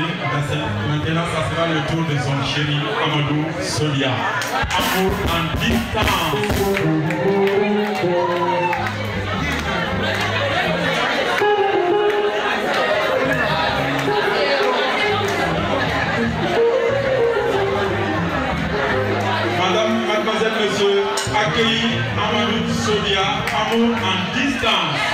Maintenant, ça sera le tour de son chéri Amadou Solia. Amour en distance. Madame, mademoiselle, monsieur, accueillis Amadou Solia, amour en distance.